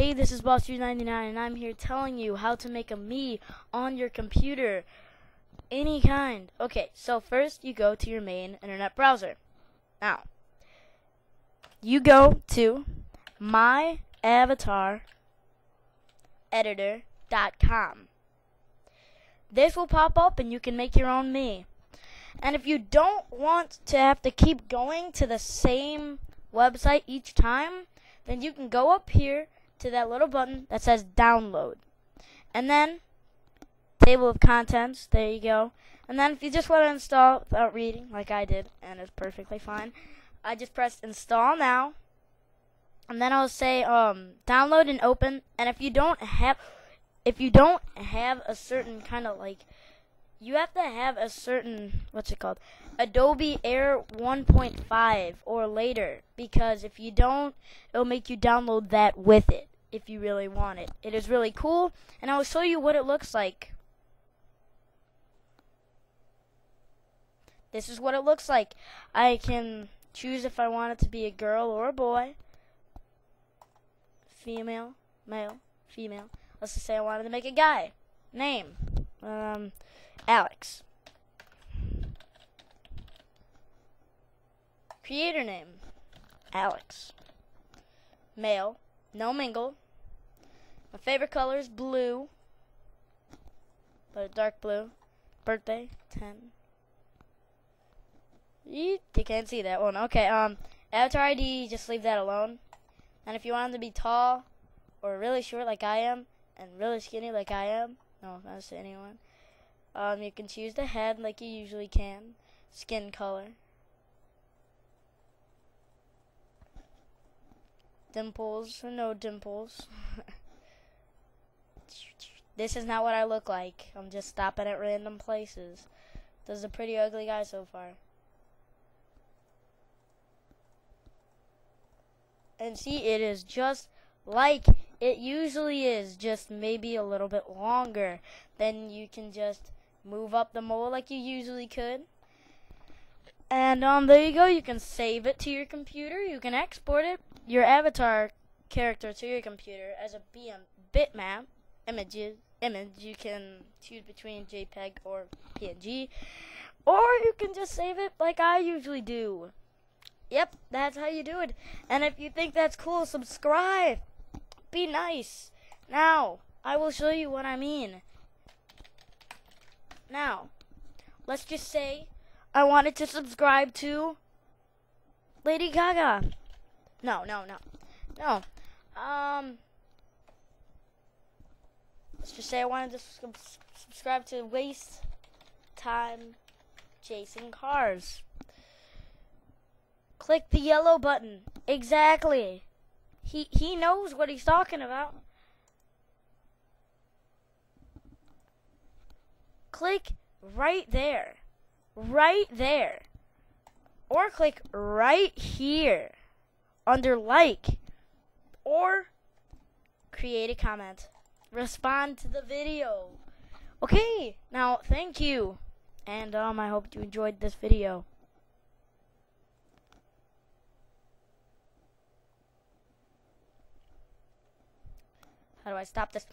Hey, this is Boss99 and I'm here telling you how to make a Mii on your computer. Any kind. Okay, so first you go to your main internet browser. Now, you go to myavatareditor.com. This will pop up and you can make your own Mii. And if you don't want to have to keep going to the same website each time, then you can go up here to that little button that says download. And then table of contents, there you go. And then if you just want to install without reading, like I did, and it's perfectly fine, I just press install now. And then I'll say um, download and open. And if you don't have if you don't have a certain kind of like you have to have a certain what's it called adobe air 1.5 or later because if you don't it'll make you download that with it if you really want it it is really cool and i'll show you what it looks like this is what it looks like i can choose if i want it to be a girl or a boy female male female let's just say i wanted to make a guy name um Alex. Creator name Alex. Male. No mingle. My favorite color is blue. But dark blue. Birthday 10. You can't see that one. Okay, um, avatar ID, just leave that alone. And if you want him to be tall or really short like I am, and really skinny like I am, no offense to anyone, um, you can choose the head like you usually can. Skin color. Dimples no dimples. this is not what I look like. I'm just stopping at random places. This is a pretty ugly guy so far. And see, it is just like it usually is, just maybe a little bit longer. Then you can just move up the mole like you usually could. And um, there you go. You can save it to your computer. You can export it, your avatar character to your computer as a BM bitmap images image. You can choose between JPEG or PNG, or you can just save it like I usually do. Yep, that's how you do it. And if you think that's cool, subscribe. Be nice. Now, I will show you what I mean. Now, let's just say I wanted to subscribe to Lady Gaga. No, no, no. No. Um, let's just say I wanted to sub subscribe to Waste Time Chasing Cars. Click the yellow button. Exactly. He he knows what he's talking about. click right there. Right there. Or click right here under like. Or create a comment. Respond to the video. Okay, now thank you. And um, I hope you enjoyed this video. How do I stop this?